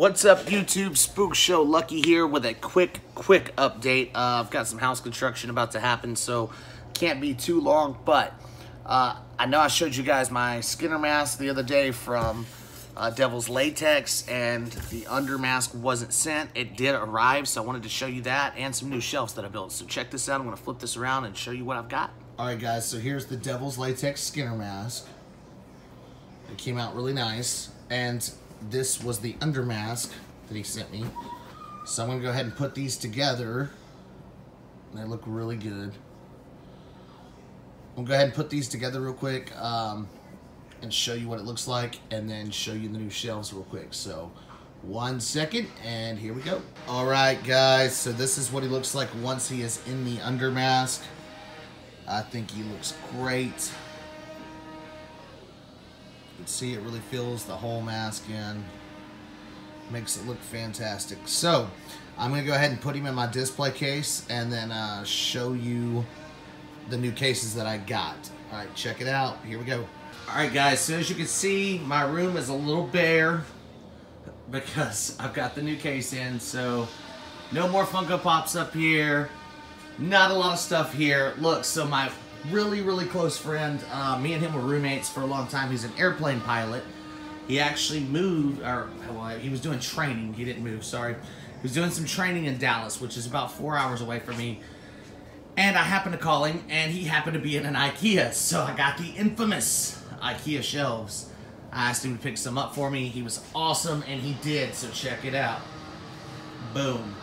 What's up, YouTube? Spook Show Lucky here with a quick, quick update. Uh, I've got some house construction about to happen, so can't be too long. But uh, I know I showed you guys my Skinner mask the other day from uh, Devil's Latex, and the under mask wasn't sent. It did arrive, so I wanted to show you that and some new shelves that I built. So check this out. I'm going to flip this around and show you what I've got. All right, guys, so here's the Devil's Latex Skinner mask. It came out really nice, and this was the under mask that he sent me. So I'm gonna go ahead and put these together. They look really good. We'll go ahead and put these together real quick um, and show you what it looks like and then show you the new shelves real quick. So one second and here we go. All right, guys, so this is what he looks like once he is in the under mask. I think he looks great. Can see it really fills the whole mask in. Makes it look fantastic. So, I'm going to go ahead and put him in my display case and then uh, show you the new cases that I got. Alright, check it out. Here we go. Alright guys, so as you can see, my room is a little bare because I've got the new case in. So, no more Funko Pops up here. Not a lot of stuff here. Look, so my really, really close friend. Uh, me and him were roommates for a long time. He's an airplane pilot. He actually moved, or well, he was doing training. He didn't move, sorry. He was doing some training in Dallas, which is about four hours away from me. And I happened to call him, and he happened to be in an IKEA. So I got the infamous IKEA shelves. I asked him to pick some up for me. He was awesome, and he did, so check it out. Boom.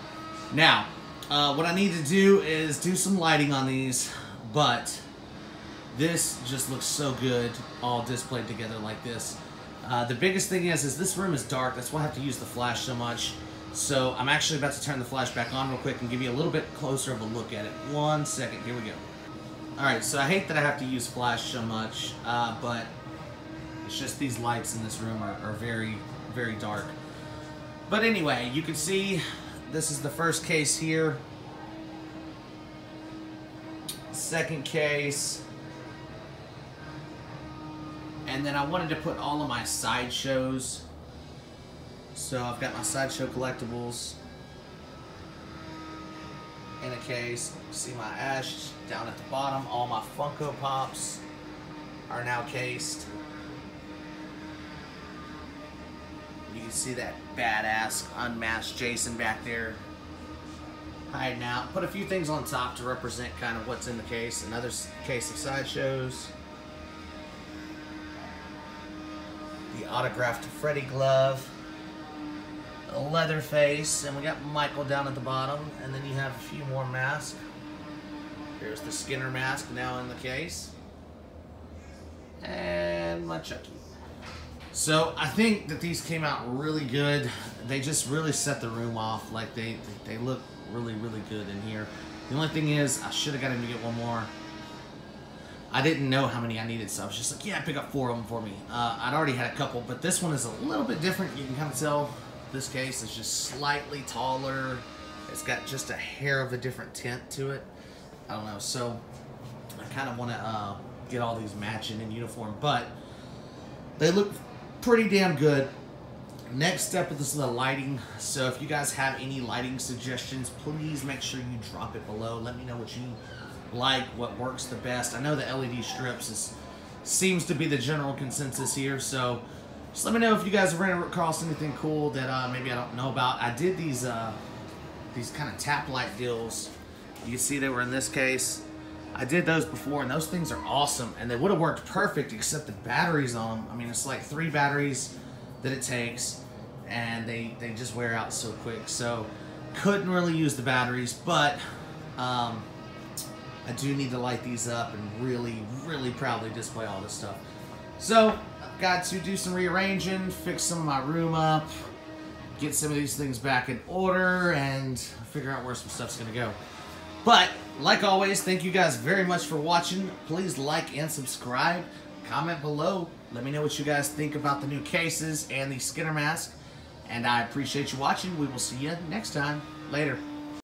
Now, uh, what I need to do is do some lighting on these, but this just looks so good all displayed together like this. Uh, the biggest thing is, is this room is dark. That's why I have to use the flash so much. So I'm actually about to turn the flash back on real quick and give you a little bit closer of a look at it. One second, here we go. Alright, so I hate that I have to use flash so much, uh, but it's just these lights in this room are, are very, very dark. But anyway, you can see this is the first case here. Second case. Then I wanted to put all of my sideshows. So I've got my sideshow collectibles in a case. See my ash down at the bottom. All my Funko Pops are now cased. You can see that badass unmasked Jason back there hiding out. Put a few things on top to represent kind of what's in the case. Another case of sideshows. Autographed Freddy glove. Leatherface. And we got Michael down at the bottom. And then you have a few more masks. Here's the Skinner mask now in the case. And my Chucky. So I think that these came out really good. They just really set the room off. Like they they look really really good in here. The only thing is I should have got him to get one more. I didn't know how many I needed, so I was just like, yeah, pick up four of them for me. Uh, I'd already had a couple, but this one is a little bit different. You can kind of tell this case is just slightly taller. It's got just a hair of a different tint to it. I don't know, so I kind of want to uh, get all these matching in uniform, but they look pretty damn good. Next step is the lighting. So if you guys have any lighting suggestions, please make sure you drop it below. Let me know what you like, what works the best. I know the LED strips is seems to be the general consensus here. So just let me know if you guys ran across anything cool that uh, maybe I don't know about. I did these uh, these kind of tap light deals. You see they were in this case. I did those before, and those things are awesome. And they would have worked perfect, except the batteries on them. I mean, it's like three batteries that it takes, and they, they just wear out so quick. So, couldn't really use the batteries, but um, I do need to light these up and really, really proudly display all this stuff. So, I've got to do some rearranging, fix some of my room up, get some of these things back in order, and figure out where some stuff's going to go. But, like always, thank you guys very much for watching. Please like and subscribe. Comment below. Let me know what you guys think about the new cases and the Skinner mask. And I appreciate you watching. We will see you next time. Later.